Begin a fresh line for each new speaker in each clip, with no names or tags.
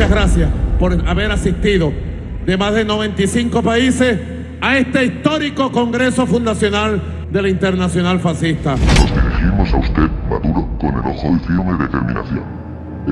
Muchas gracias por haber asistido de más de 95 países a este histórico Congreso Fundacional de la Internacional Fascista.
Nos dirigimos a usted, Maduro, con enojo y firme determinación.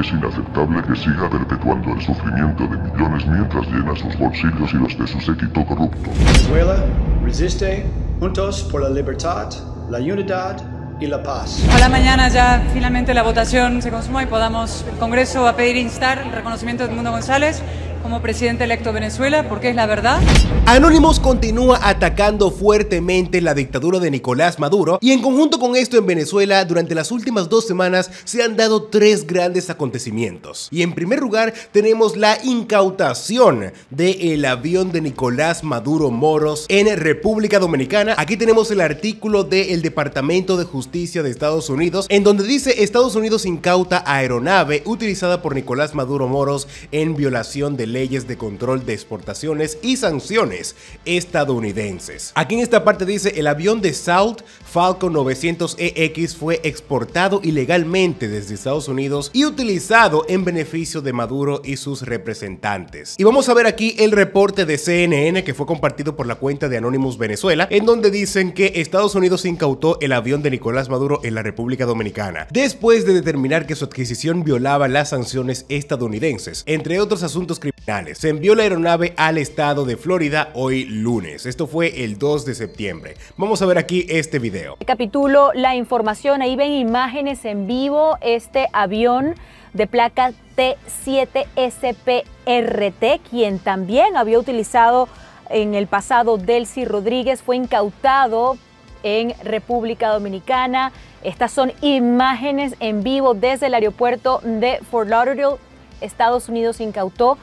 Es inaceptable que siga perpetuando el sufrimiento de millones mientras llena sus bolsillos y los de su séquito corrupto.
Venezuela resiste juntos por la libertad, la unidad y la paz.
Mañana ya finalmente la votación se consuma y podamos el Congreso a pedir instar el reconocimiento de Edmundo González como presidente electo de Venezuela, porque es la verdad.
Anonymous continúa atacando fuertemente la dictadura de Nicolás Maduro y en conjunto con esto en Venezuela durante las últimas dos semanas se han dado tres grandes acontecimientos. Y en primer lugar tenemos la incautación del avión de Nicolás Maduro Moros en República Dominicana. Aquí tenemos el artículo del Departamento de Justicia de Estados Unidos en donde dice Estados Unidos incauta aeronave utilizada por Nicolás Maduro Moros en violación de leyes de control de exportaciones y sanciones estadounidenses. Aquí en esta parte dice el avión de South Falcon 900EX fue exportado ilegalmente desde Estados Unidos y utilizado en beneficio de Maduro y sus representantes. Y vamos a ver aquí el reporte de CNN que fue compartido por la cuenta de Anonymous Venezuela, en donde dicen que Estados Unidos incautó el avión de Nicolás Maduro en la República Dominicana, después de determinar que su adquisición violaba las sanciones estadounidenses, entre otros asuntos criminales se envió la aeronave al estado de Florida hoy lunes. Esto fue el 2 de septiembre. Vamos a ver aquí este video.
Capitulo la información. Ahí ven imágenes en vivo. Este avión de placa T7SPRT, quien también había utilizado en el pasado Delcy Rodríguez, fue incautado en República Dominicana. Estas son imágenes en vivo desde el aeropuerto de Fort Lauderdale. Estados Unidos incautó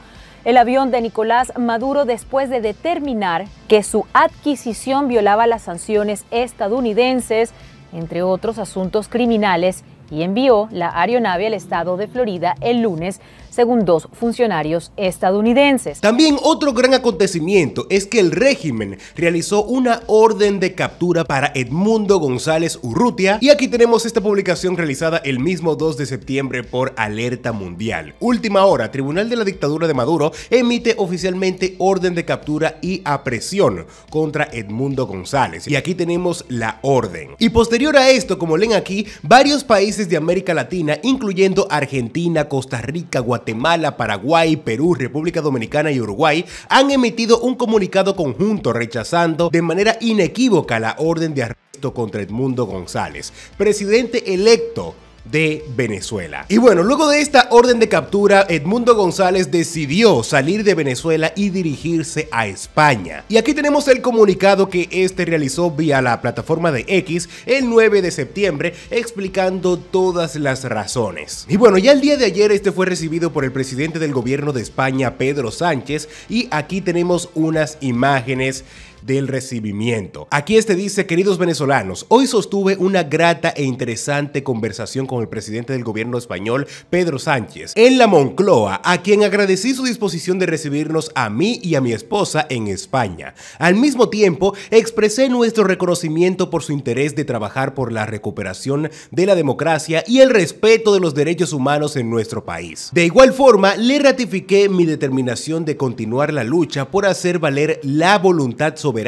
el avión de Nicolás Maduro después de determinar que su adquisición violaba las sanciones estadounidenses, entre otros asuntos criminales, y envió la aeronave al estado de Florida el lunes según dos funcionarios estadounidenses.
También otro gran acontecimiento es que el régimen realizó una orden de captura para Edmundo González Urrutia y aquí tenemos esta publicación realizada el mismo 2 de septiembre por Alerta Mundial. Última hora, Tribunal de la Dictadura de Maduro emite oficialmente orden de captura y apresión contra Edmundo González y aquí tenemos la orden. Y posterior a esto, como leen aquí, varios países de América Latina, incluyendo Argentina, Costa Rica, Guatemala, Guatemala, Paraguay, Perú, República Dominicana y Uruguay han emitido un comunicado conjunto rechazando de manera inequívoca la orden de arresto contra Edmundo González, presidente electo de Venezuela. Y bueno, luego de esta orden de captura, Edmundo González decidió salir de Venezuela y dirigirse a España. Y aquí tenemos el comunicado que este realizó vía la plataforma de X el 9 de septiembre explicando todas las razones. Y bueno, ya el día de ayer este fue recibido por el presidente del gobierno de España, Pedro Sánchez, y aquí tenemos unas imágenes del recibimiento. Aquí este dice, queridos venezolanos, hoy sostuve una grata e interesante conversación con el presidente del gobierno español, Pedro Sánchez, en la Moncloa, a quien agradecí su disposición de recibirnos a mí y a mi esposa en España. Al mismo tiempo, expresé nuestro reconocimiento por su interés de trabajar por la recuperación de la democracia y el respeto de los derechos humanos en nuestro país. De igual forma, le ratifiqué mi determinación de continuar la lucha por hacer valer la voluntad sobre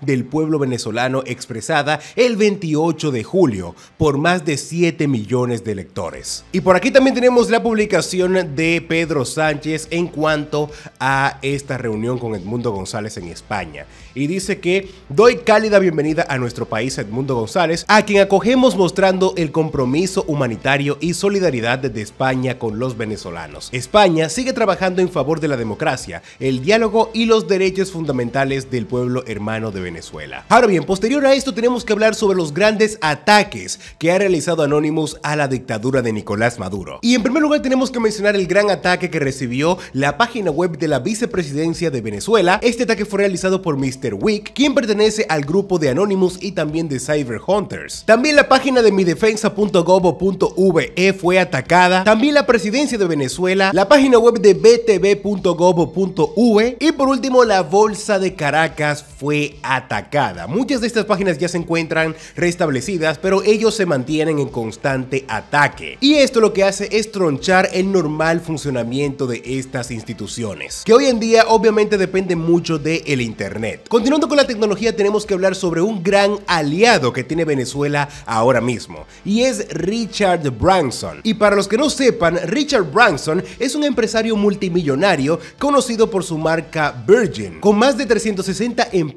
del pueblo venezolano expresada el 28 de julio por más de 7 millones de electores. Y por aquí también tenemos la publicación de Pedro Sánchez en cuanto a esta reunión con Edmundo González en España. Y dice que doy cálida bienvenida a nuestro país Edmundo González, a quien acogemos mostrando el compromiso humanitario y solidaridad de España con los venezolanos. España sigue trabajando en favor de la democracia, el diálogo y los derechos fundamentales del pueblo hermano de Venezuela. Ahora bien, posterior a esto tenemos que hablar sobre los grandes ataques que ha realizado Anonymous a la dictadura de Nicolás Maduro. Y en primer lugar tenemos que mencionar el gran ataque que recibió la página web de la vicepresidencia de Venezuela. Este ataque fue realizado por Mr. Wick, quien pertenece al grupo de Anonymous y también de Cyber Hunters. También la página de midefensa.gov.ve fue atacada. También la presidencia de Venezuela, la página web de btv.gov.ve y por último la bolsa de Caracas fue atacada. Muchas de estas páginas ya se encuentran restablecidas, pero ellos se mantienen en constante ataque. Y esto lo que hace es tronchar el normal funcionamiento de estas instituciones, que hoy en día obviamente depende mucho del el Internet. Continuando con la tecnología, tenemos que hablar sobre un gran aliado que tiene Venezuela ahora mismo, y es Richard Branson. Y para los que no sepan, Richard Branson es un empresario multimillonario conocido por su marca Virgin, con más de 360 empresas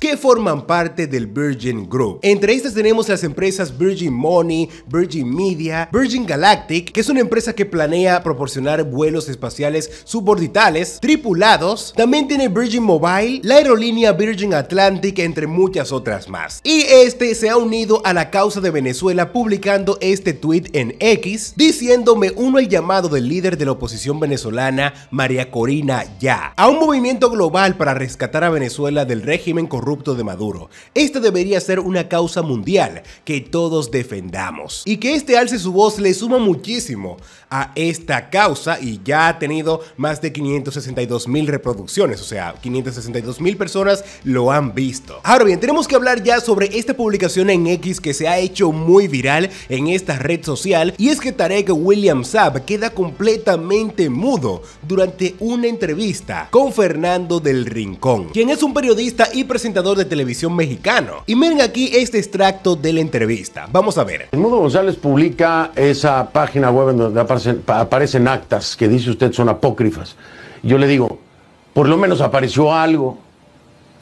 que forman parte del Virgin Group. Entre estas tenemos las empresas Virgin Money, Virgin Media, Virgin Galactic, que es una empresa que planea proporcionar vuelos espaciales suborbitales, tripulados. También tiene Virgin Mobile, la aerolínea Virgin Atlantic, entre muchas otras más. Y este se ha unido a la causa de Venezuela publicando este tweet en X, diciéndome uno el llamado del líder de la oposición venezolana, María Corina Ya, a un movimiento global para rescatar a Venezuela del régimen corrupto de Maduro. Esta debería ser una causa mundial que todos defendamos. Y que este alce su voz le suma muchísimo a esta causa y ya ha tenido más de 562 mil reproducciones, o sea, 562 mil personas lo han visto. Ahora bien, tenemos que hablar ya sobre esta publicación en X que se ha hecho muy viral en esta red social y es que Tarek William Saab queda completamente mudo durante una entrevista con Fernando del Rincón, quien es un periodista y presentador de televisión mexicano. Y miren aquí este extracto de la entrevista. Vamos a ver.
El Mundo González publica esa página web en donde aparecen actas que dice usted son apócrifas. Yo le digo, por lo menos apareció algo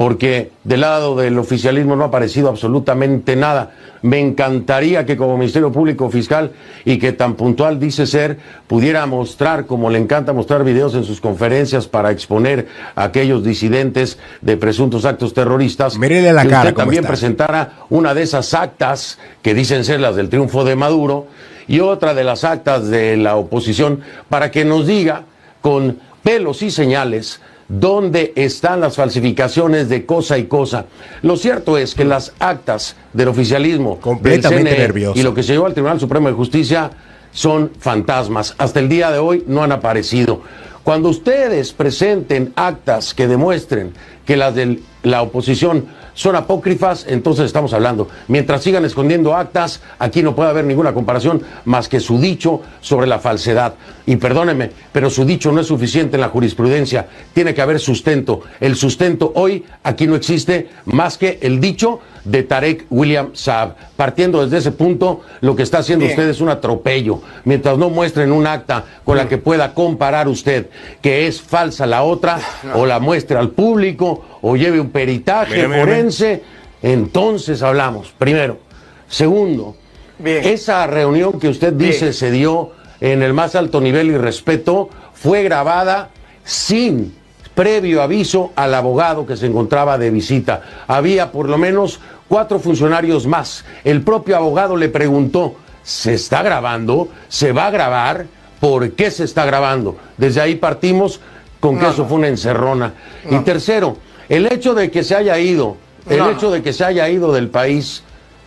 porque del lado del oficialismo no ha aparecido absolutamente nada. Me encantaría que como Ministerio Público Fiscal y que tan puntual dice ser, pudiera mostrar, como le encanta mostrar videos en sus conferencias para exponer a aquellos disidentes de presuntos actos terroristas,
Mírele la
que
cara
usted también
está.
presentara una de esas actas que dicen ser las del triunfo de Maduro y otra de las actas de la oposición para que nos diga con pelos y señales dónde están las falsificaciones de cosa y cosa. Lo cierto es que las actas del oficialismo del
Completamente
CNE
nervioso.
y lo que se llevó al Tribunal Supremo de Justicia son fantasmas. Hasta el día de hoy no han aparecido. Cuando ustedes presenten actas que demuestren que las de la oposición son apócrifas, entonces estamos hablando. Mientras sigan escondiendo actas, aquí no puede haber ninguna comparación más que su dicho sobre la falsedad. Y perdónenme, pero su dicho no es suficiente en la jurisprudencia. Tiene que haber sustento. El sustento hoy aquí no existe más que el dicho de Tarek William Saab. Partiendo desde ese punto, lo que está haciendo usted es un atropello. Mientras no muestren un acta con la que pueda comparar usted que es falsa la otra, o la muestre al público, o lleve un peritaje forense, entonces hablamos. Primero. Segundo, esa reunión que usted dice se dio en el más alto nivel y respeto fue grabada sin previo aviso al abogado que se encontraba de visita. Había por lo menos cuatro funcionarios más. El propio abogado le preguntó, ¿se está grabando? ¿Se va a grabar? ¿Por qué se está grabando? Desde ahí partimos con que eso fue una encerrona. Y tercero, el hecho de que se haya ido, el hecho de que se haya ido del país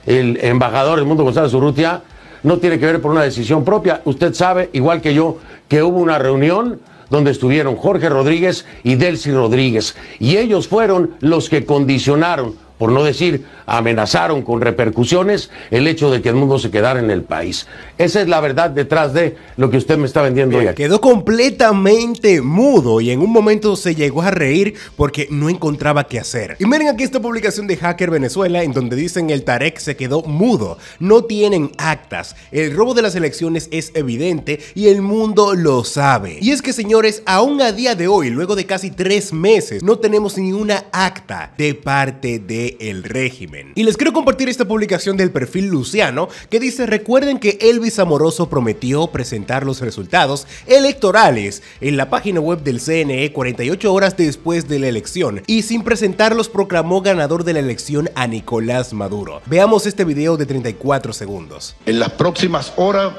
el embajador del mundo González Urrutia no tiene que ver por una decisión propia. Usted sabe, igual que yo, que hubo una reunión donde estuvieron Jorge Rodríguez y Delcy Rodríguez. Y ellos fueron los que condicionaron, por no decir amenazaron con repercusiones, el hecho de que el mundo se quedara en el país. Esa es la verdad detrás de lo que usted me está vendiendo hoy aquí.
Quedó completamente mudo y en un momento se llegó a reír porque no encontraba qué hacer. Y miren aquí esta publicación de Hacker Venezuela en donde dicen el Tarek se quedó mudo, no tienen actas, el robo de las elecciones es evidente y el mundo lo sabe. Y es que señores, aún a día de hoy, luego de casi tres meses, no tenemos ni una acta de parte del régimen. Y les quiero compartir esta publicación del perfil Luciano que dice recuerden que Elvis Amoroso prometió presentar los resultados electorales en la página web del CNE 48 horas después de la elección y sin presentarlos proclamó ganador de la elección a Nicolás Maduro. Veamos este video de 34 segundos.
En las próximas horas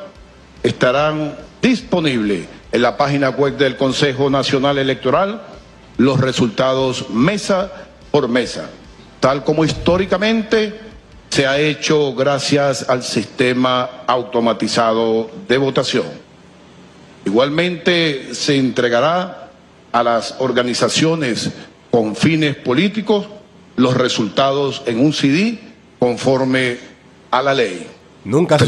estarán disponibles en la página web del Consejo Nacional Electoral los resultados mesa por mesa, tal como históricamente se ha hecho gracias al sistema automatizado de votación. Igualmente se entregará a las organizaciones con fines políticos los resultados en un CD conforme a la ley.
Nunca.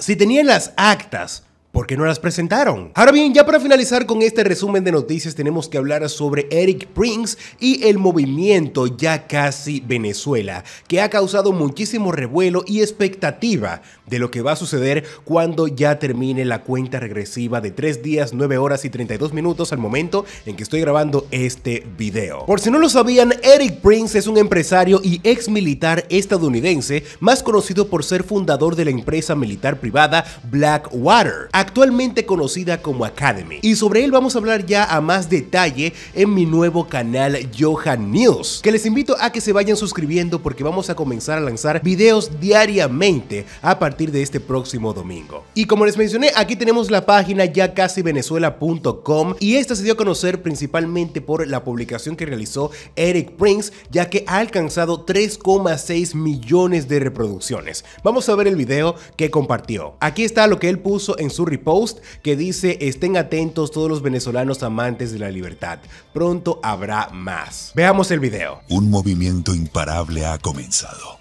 Si tenían las actas ¿Por qué no las presentaron? Ahora bien, ya para finalizar con este resumen de noticias tenemos que hablar sobre Eric Prince y el movimiento Ya Casi Venezuela, que ha causado muchísimo revuelo y expectativa de lo que va a suceder cuando ya termine la cuenta regresiva de 3 días, 9 horas y 32 minutos al momento en que estoy grabando este video. Por si no lo sabían, Eric Prince es un empresario y ex militar estadounidense, más conocido por ser fundador de la empresa militar privada Blackwater actualmente conocida como Academy. Y sobre él vamos a hablar ya a más detalle en mi nuevo canal Johan News, que les invito a que se vayan suscribiendo porque vamos a comenzar a lanzar videos diariamente a partir de este próximo domingo. Y como les mencioné, aquí tenemos la página ya casi venezuela.com y esta se dio a conocer principalmente por la publicación que realizó Eric Prince, ya que ha alcanzado 3,6 millones de reproducciones. Vamos a ver el video que compartió. Aquí está lo que él puso en su repost que dice estén atentos todos los venezolanos amantes de la libertad, pronto habrá más. Veamos el video.
Un movimiento imparable ha comenzado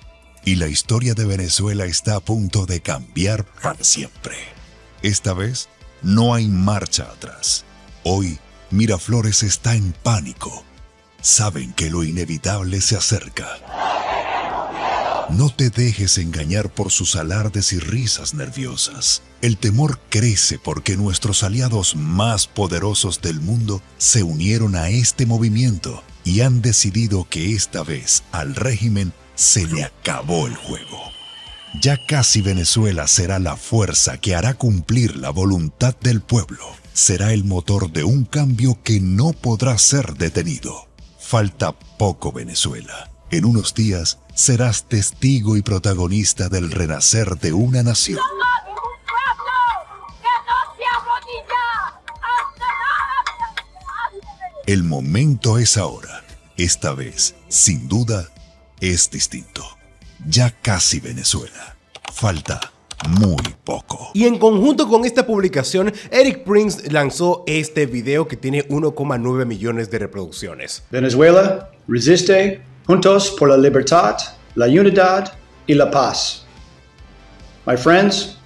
y la historia de Venezuela está a punto de cambiar para siempre. Esta vez no hay marcha atrás. Hoy Miraflores está en pánico. Saben que lo inevitable se acerca. No te dejes engañar por sus alardes y risas nerviosas. El temor crece porque nuestros aliados más poderosos del mundo se unieron a este movimiento y han decidido que esta vez al régimen se le acabó el juego. Ya casi Venezuela será la fuerza que hará cumplir la voluntad del pueblo. Será el motor de un cambio que no podrá ser detenido. Falta poco Venezuela. En unos días serás testigo y protagonista del renacer de una nación. El momento es ahora. Esta vez, sin duda, es distinto. Ya casi Venezuela. Falta muy poco.
Y en conjunto con esta publicación, Eric Prince lanzó este video que tiene 1,9 millones de reproducciones.
Venezuela resiste Juntos por la libertad, la unidad y la paz. My friends,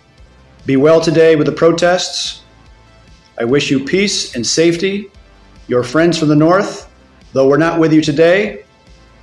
be well today with the protests. I wish you peace and safety. Your friends from the North, though we're not with you today,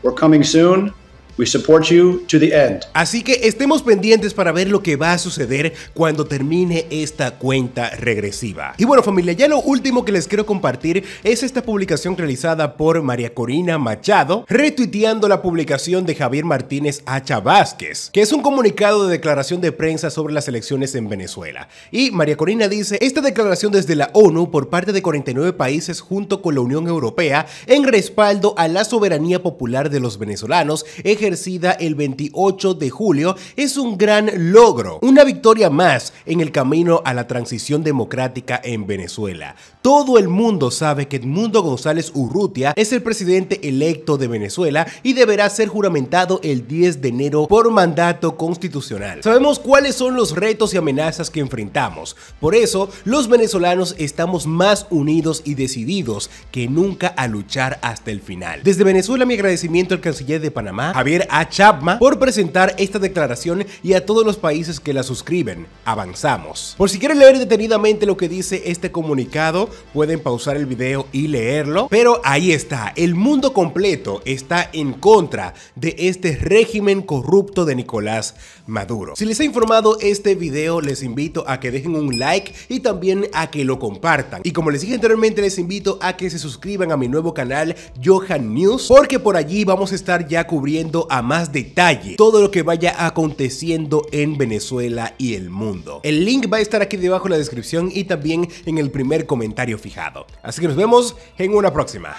we're coming soon. We support you to the end.
Así que estemos pendientes para ver lo que va a suceder cuando termine esta cuenta regresiva. Y bueno familia, ya lo último que les quiero compartir es esta publicación realizada por María Corina Machado, retuiteando la publicación de Javier Martínez Hacha Vázquez, que es un comunicado de declaración de prensa sobre las elecciones en Venezuela. Y María Corina dice, esta declaración desde la ONU por parte de 49 países junto con la Unión Europea en respaldo a la soberanía popular de los venezolanos, el 28 de julio es un gran logro, una victoria más en el camino a la transición democrática en Venezuela. Todo el mundo sabe que Edmundo González Urrutia es el presidente electo de Venezuela y deberá ser juramentado el 10 de enero por mandato constitucional. Sabemos cuáles son los retos y amenazas que enfrentamos. Por eso, los venezolanos estamos más unidos y decididos que nunca a luchar hasta el final. Desde Venezuela mi agradecimiento al canciller de Panamá, Javier a Chapma por presentar esta declaración y a todos los países que la suscriben. Avanzamos. Por si quieren leer detenidamente lo que dice este comunicado, pueden pausar el video y leerlo. Pero ahí está, el mundo completo está en contra de este régimen corrupto de Nicolás Maduro. Si les ha informado este video, les invito a que dejen un like y también a que lo compartan. Y como les dije anteriormente, les invito a que se suscriban a mi nuevo canal Johan News, porque por allí vamos a estar ya cubriendo a más detalle todo lo que vaya aconteciendo en Venezuela y el mundo. El link va a estar aquí debajo en la descripción y también en el primer comentario fijado. Así que nos vemos en una próxima.